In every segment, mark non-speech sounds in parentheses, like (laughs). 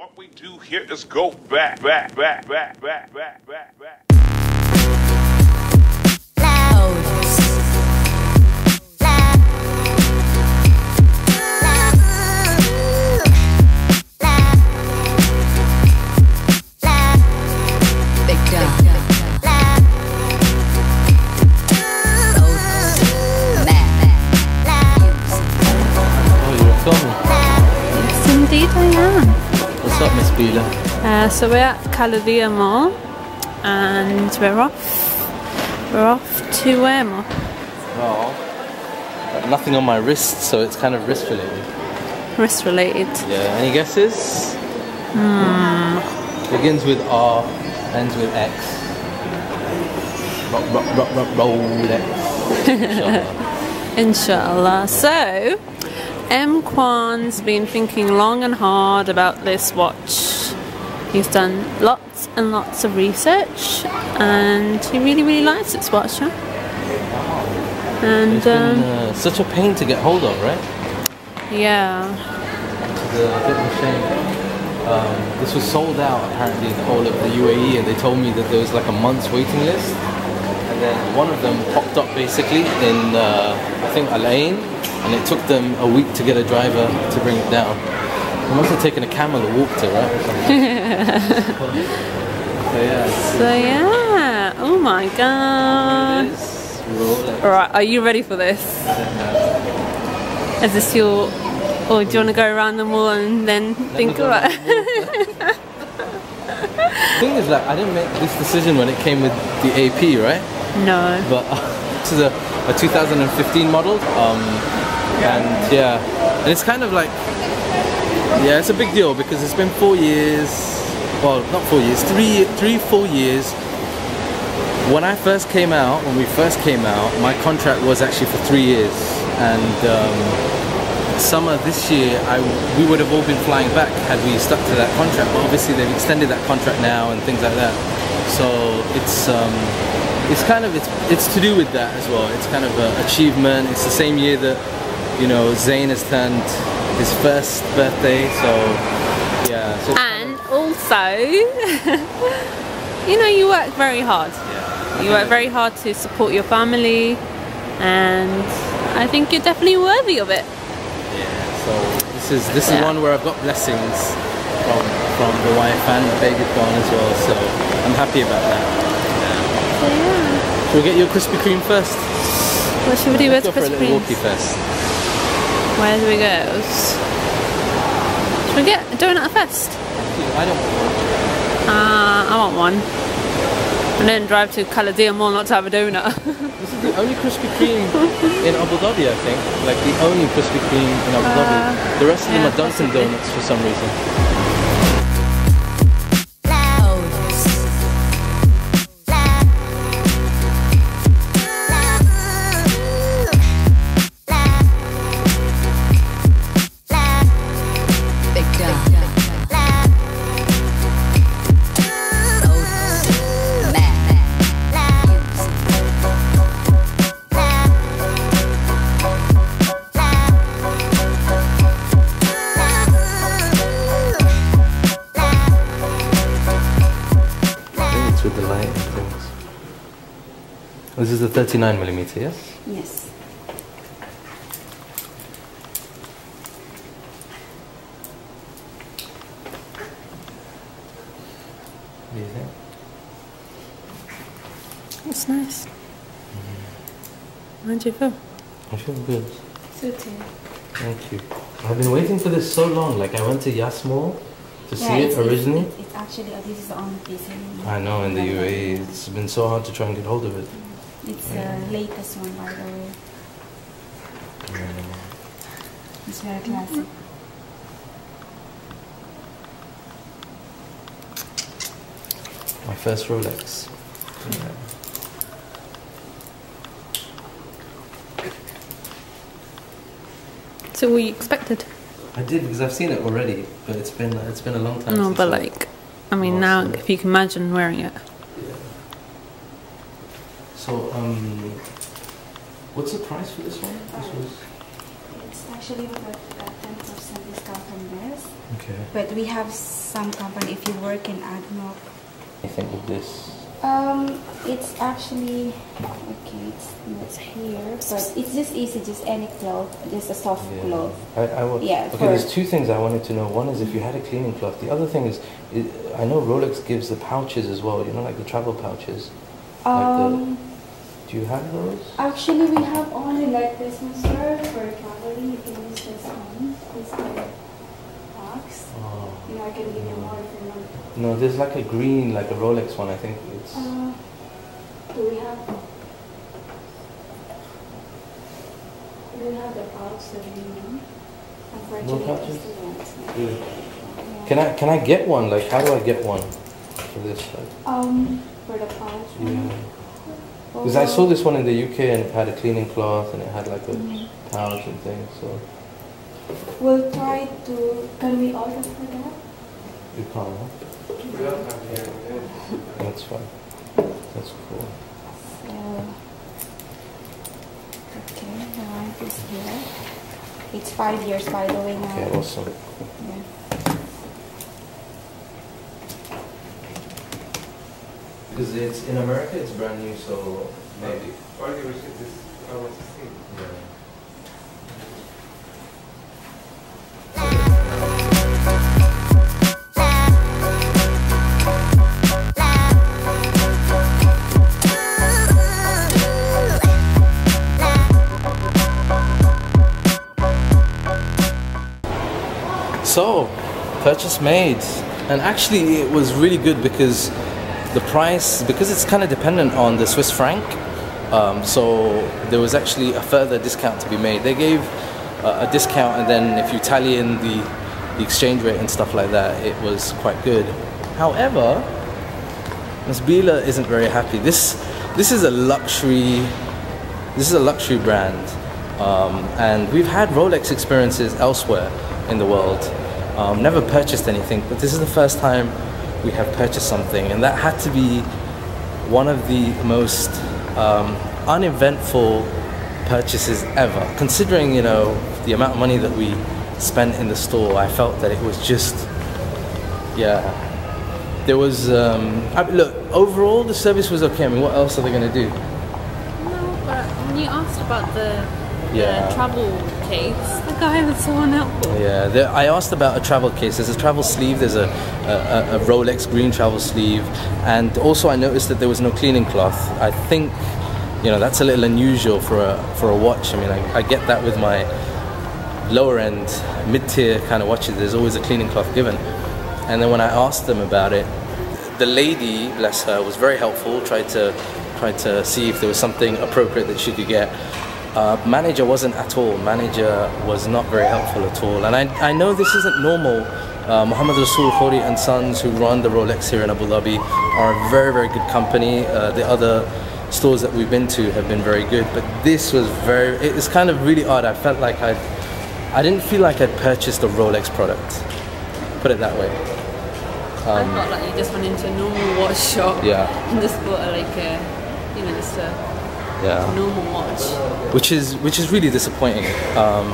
What we do here is go back, back, back, back, back, back, back, back. Indeed I am. What's up, Miss Bila? Uh, so we're at Khalidiyah Mall and we're off. We're off to where, Mo? Well, got nothing on my wrist, so it's kind of wrist related. Wrist related. Yeah. Any guesses? Hmm. Begins with R, ends with X. Ro- ro- ro- ro- Rolex. Inshallah. Inshallah. So, Emkwan's been thinking long and hard about this watch. He's done lots and lots of research and he really, really likes this watch. Huh? And It's been um, uh, such a pain to get hold of, right? yeah, It's a bit of a shame. Um, this was sold out apparently in the whole of the UAE, and they told me that there was like a month's waiting list. And then one of them popped up basically in uh, I think Al Ain, and it took them a week to get a driver to bring it down. It must have taken a camel to walk to, right? (laughs) so yeah, so yeah, oh my god. Alright, are you ready for this? Is this your. Or do you want to go around the mall and then think about it? (laughs) The thing is, like, I didn't make this decision when it came with the AP, right? No. but (laughs) this is a, a 2015 model um, and yeah and it's kind of like yeah it's a big deal because it's been four years well not four years three three four years when I first came out when we first came out my contract was actually for three years and um, summer this year I, we would have all been flying back had we stuck to that contract but obviously they've extended that contract now and things like that so it's um, it's kind of it's it's to do with that as well. It's kind of an achievement. It's the same year that you know Zayn has turned his first birthday, so yeah. So And also, (laughs) you know, you work very hard. yeah, You work very hard to support your family, and I think you're definitely worthy of it. yeah. So this is this is one where I've got blessings from from the wife and the baby gone as well. So I'm happy about that. Yeah. Should we get your Krispy Kreme first? What should we do with Let's go for a Krispy little walkie first. Where do we go? Should we get a donut first? I don't. Want. Uh, I want one. And then drive to Khalidiyah Mall not to have a donut. (laughs) This is the only Krispy Kreme in Abu Dhabi, I think. Like the only Krispy Kreme in Abu Dhabi. The rest of them are Dunkin' possibly. Donuts for some reason. This is the 39 millimeter, yes? yes. What mm-hmm. do you think? It's nice. How do you feel? I feel good. So too. Thank you. I've been waiting for this so long. Like I went to Yas Mall to see it it's, it's- originally. It's, it's actually this is the only piece. I know in the UAE, it's been so hard to try and get hold of it. It's the latest one, by the way. It's very mm-hmm. classic. My first Rolex. Yeah. So what you expected? I did because I've seen it already, but it's been it's been a long time. No, since but I- like, I mean, now so- if you can imagine wearing it. So um, what's the price for this one? This was It's actually with a ten percent discount on this. okay. Okay. But we have some company if you work in ADNOC. I think with this. Um, it's actually okay. It's not here, but it's just easy. Just any cloth, just a soft cloth. I, I wa- Yeah, Okay, there's two things I wanted to know. One is if you had a cleaning cloth. The other thing is, i I know Rolex gives the pouches as well. You know, like the travel pouches. Like the- Um, Do you have those? actually, we have only like this one, sir. For traveling, you can use this one. This box. Oh. You know, I can give you more if you want. No, there's like a green, like a Rolex one. I think it's. Uh, do we have? Do we have the pouch that we need? Unfortunately, pouches? it's the ones. Yeah. Yeah. Can I can I get one? Like, how do I get one for this? Like, Um, for the pouch. yeah. Because I saw this one in the UK and it had a cleaning cloth and it had like a Mhm. pouch and things. So We'll try to. Can we order for that? you can't. Huh? That's fine. That's cool. So, okay, the warranty is here. It's five years, by the way. Now. Okay, awesome. Yeah. Because it's in America, it's brand new, so maybe. Only we should this almost same. Yeah. So, purchase made. And actually, it was really good because the price, because it's kind of dependent on the Swiss franc, um, so there was actually a further discount to be made. They gave uh, a discount, and then if you tally in the, the exchange rate and stuff like that, it was quite good. However, Ms. Bila isn't very happy. This this is a luxury this is a luxury brand, um, and we've had Rolex experiences elsewhere in the world. Um, never purchased anything, but this is the first time we have purchased something, and that had to be one of the most um, uneventful purchases ever. Considering you know the amount of money that we spent in the store, I felt that it was just yeah. There was um, I look overall the service was okay. I mean, what else are they going to do? No, but when you asked about the, Yeah. the travel case, the guy was so unhelpful. Yeah, there, I asked about a travel case. There's a travel sleeve. There's a, a, a Rolex green travel sleeve, and also I noticed that there was no cleaning cloth. I think, you know, that's a little unusual for a for a watch. I mean, I, I get that with my lower end, mid tier kind of watches. There's always a cleaning cloth given, and then when I asked them about it, the lady, bless her, was very helpful. Tried to tried to see if there was something appropriate that she could get. Uh, manager wasn't at all. Manager was not very helpful at all. And I, I know this isn't normal. Uh, Mohammed Rasool Khoory and Sons, who run the Rolex here in Abu Dhabi, are a very, very good company. Uh, the other stores that we've been to have been very good, but this was very. It's kind of really odd. I felt like I, I didn't feel like I'd purchased a Rolex product. Put it that way. I felt like you just went into a normal watch shop Yeah. (laughs) and just bought a, like a, you know, just a Yeah. normal watch. Which is which is really disappointing. Um,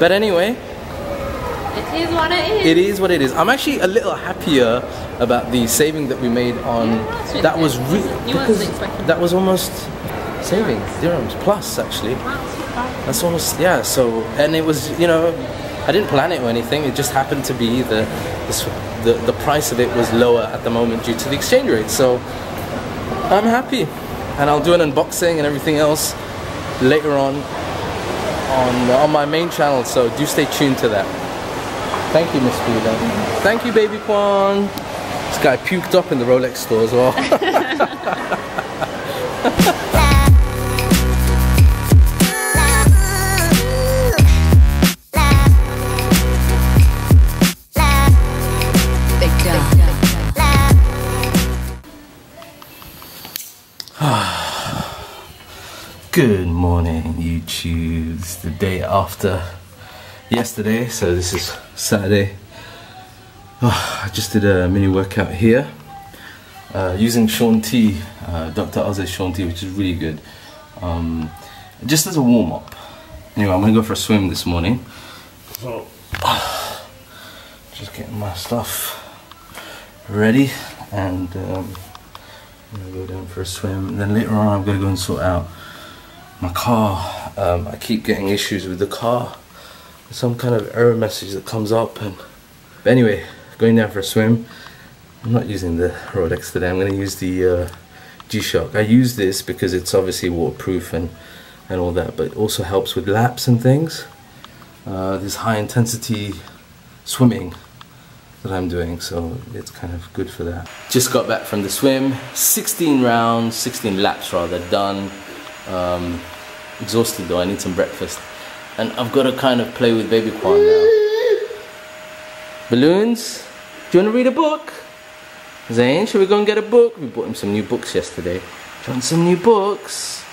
but anyway, It is what it is. it is what it is. I'm actually a little happier about the saving that we made on. Yeah, that was really because that was almost saving dirhams plus actually. That's almost yeah. So and it was you know I didn't plan it or anything. It just happened to be the the the price of it was lower at the moment due to the exchange rate. So I'm happy, and I'll do an unboxing and everything else later on on uh, on my main channel. So do stay tuned to that. Thank you, Miss Frida. Thank you, Baby Kwan. This guy puked up in the Rolex store as well. (laughs) Good morning, YouTube. It's the day after yesterday, so this is Saturday. Oh, I just did a mini workout here uh, using Shaun T, uh, Dr. Oz's Shaun T, which is really good. Um, just as a warm up. Anyway, I'm gonna go for a swim this morning. So, (sighs) just getting my stuff ready and um, I'm gonna go down for a swim. And then later on, I'm gonna go and sort out my car. Um, I keep getting issues with the car. Some kind of error message that comes up, and but anyway, going down for a swim. I'm not using the Rolex today. I'm gonna use the uh, G-Shock. I use this because it's obviously waterproof and and all that, but it also helps with laps and things. Uh, this high intensity swimming that I'm doing, so it's kind of good for that. Just got back from the swim, 16 rounds, 16 laps rather, done. Um, exhausted though, I need some breakfast. And I've got to kind of play with baby Kwan now. Balloons? Do you want to read a book? Zane, should we go and get a book? We bought him some new books yesterday. Do you want some new books?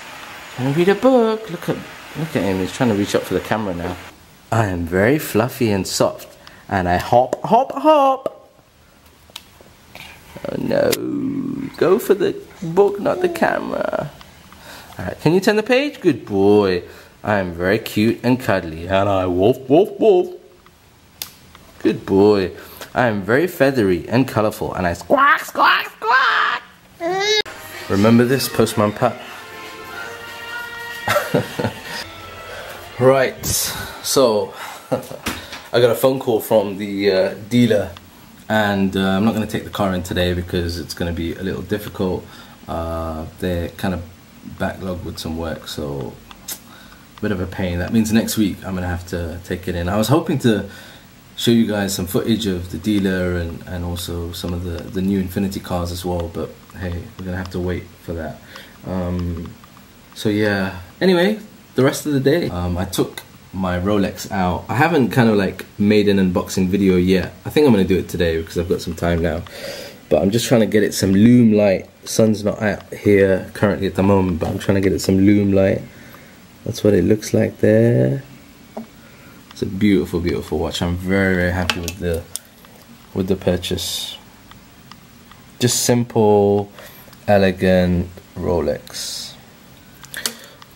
Want to read a book? Look at, look at him, he's trying to reach up for the camera now. I am very fluffy and soft and I hop, hop, hop. Oh no, go for the book, not the camera. Alright, can you turn the page? Good boy. I am very cute and cuddly, and I wolf, wolf, wolf. Good boy. I am very feathery and colorful, and I squawk, squawk, squawk. Remember this, Postman Pat? (laughs) right, so (laughs) I got a phone call from the uh, dealer, and uh, I'm not going to take the car in today because it's going to be a little difficult. Uh, they're kind of backlogged with some work, so bit of a pain. That means next week I'm to have to take it in. I was hoping to show you guys some footage of the dealer and, and also some of the, the new Infiniti cars as well, but hey, we're to have to wait for that. Um, so yeah, anyway, the rest of the day, um, I took my Rolex out. I haven't kind of like made an unboxing video yet. I think I'm gonna do it today because I've got some time now. But I'm just trying to get it some lume light. Sun's not out here currently at the moment, but I'm trying to get it some lume light. That's what it looks like there. It's a beautiful, beautiful watch. I'm very, very happy with the with the purchase. Just simple, elegant Rolex.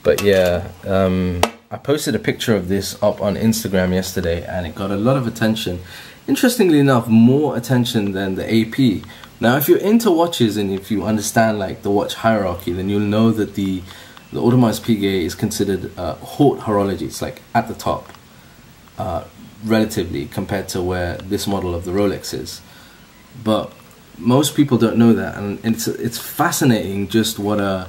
But yeah, um, I posted a picture of this up on Instagram yesterday and it got a lot of attention. Interestingly enough, more attention than the AP. Now, if you're into watches and if you understand like the watch hierarchy, then you'll know that the the Audemars Piguet is considered uh, haute horology. It's like at the top, uh, relatively compared to where this model of the Rolex is. But most people don't know that, and it's it's fascinating just what a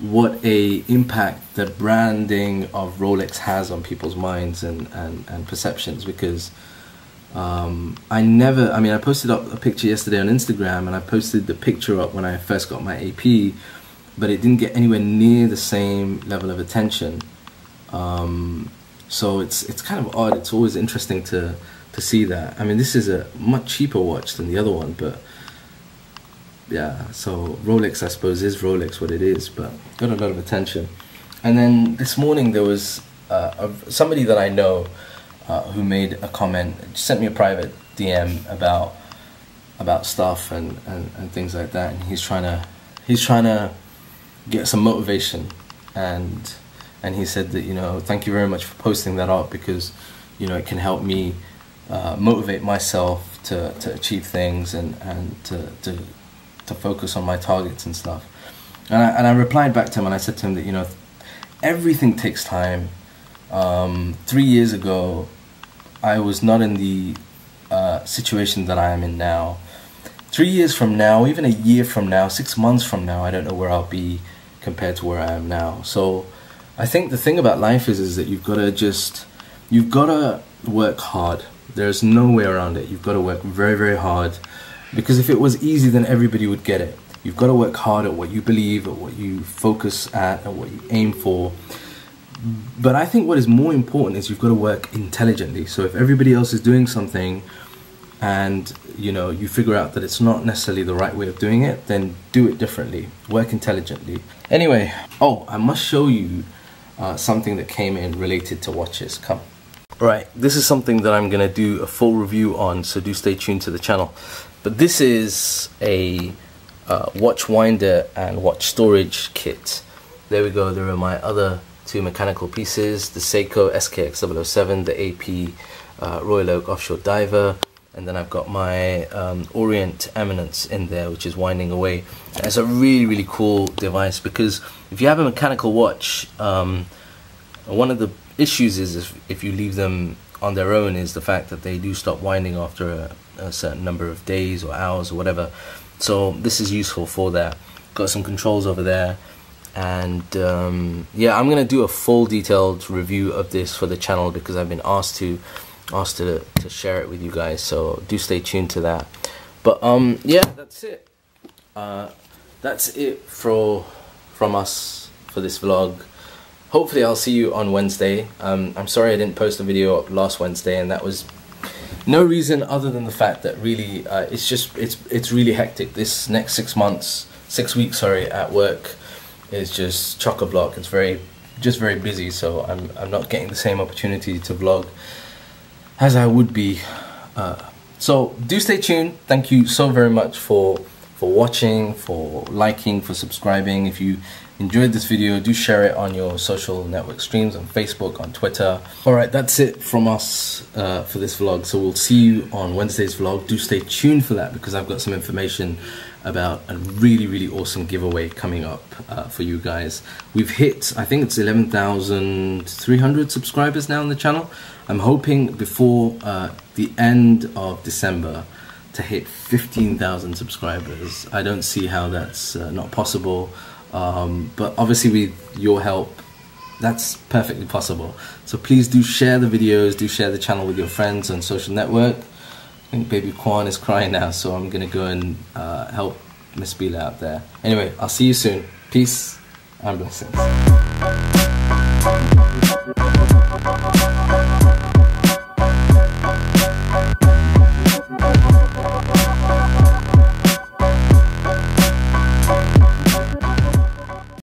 what a impact the branding of Rolex has on people's minds and, and, and perceptions because um, I never I mean I posted up a picture yesterday on Instagram and I posted the picture up when I first got my AP but it didn't get anywhere near the same level of attention. Um, so it's it's kind of odd. It's always interesting to to see that. I mean this is a much cheaper watch than the other one but yeah, so Rolex, I suppose, is Rolex what it is, but got a lot of attention. And then this morning there was uh, somebody that I know uh, who made a comment, sent me a private DM about about stuff and, and, and things like that, and he's trying to he's trying to get some motivation, and and he said that you know thank you very much for posting that up because you know it can help me uh, motivate myself to, to achieve things and and to, to to focus on my targets and stuff. And I, and I replied back to him and I said to him that, you know, everything takes time. Um, three years ago, I was not in the uh, situation that I am in now. Three years from now, even a year from now, six months from now, I don't know where I'll be compared to where I am now. So I think the thing about life is, is that you've got to just, you've got to work hard. There's no way around it. You've got to work very, very hard because if it was easy, then everybody would get it. You've got to work hard at what you believe, at what you focus at, at what you aim for. But I think what is more important is you've got to work intelligently. So if everybody else is doing something and you know you figure out that it's not necessarily the right way of doing it, then do it differently. Work intelligently. Anyway, oh, I must show you uh, something that came in related to watches. Come. Right, this is something that I'm going to do a full review on, so do stay tuned to the channel. But this is a uh, watch winder and watch storage kit. There we go, there are my other two mechanical pieces, the Seiko SKX 007, the AP uh, Royal Oak Offshore Diver, and then I've got my um, Orient Eminence in there, which is winding away. And it's a really really cool device because if you have a mechanical watch, um, one of the issues is if, if you leave them on their own is the fact that they do stop winding after a, a certain number of days or hours or whatever. So this is useful for that. Got some controls over there and um, yeah i'm gonna do a full detailed review of this for the channel because i've been asked to asked to, to share it with you guys so do stay tuned to that. But um yeah that's it. Uh, that's it for from us for this vlog. Hopefully i'll see you on wednesday. Um, i'm sorry i didn't post a video up last wednesday and that was no reason other than the fact that really uh, it's just it's it's really hectic this next six months six weeks sorry at work is just chock a block. It's very, just very busy, so I'm, I'm not getting the same opportunity to vlog as I would be. Uh, so do stay tuned. Thank you so very much for for watching, for liking, for subscribing. If you enjoyed this video, do share it on your social network streams on Facebook, on Twitter. Alright, that's it from us uh, for this vlog. So we'll see you on Wednesday's vlog. Do stay tuned for that because I've got some information about a really, really awesome giveaway coming up uh, for you guys. We've hit, I think it's 11,300 subscribers now on the channel. I'm hoping before uh, the end of December to hit 15,000 subscribers. I don't see how that's uh, not possible, um, but obviously with your help, that's perfectly possible. So please do share the videos, do share the channel with your friends on social network. I think baby Kwan is crying now, so I'm gonna go and uh, help Miss Bila out there. Anyway, I'll see you soon. Peace and blessings.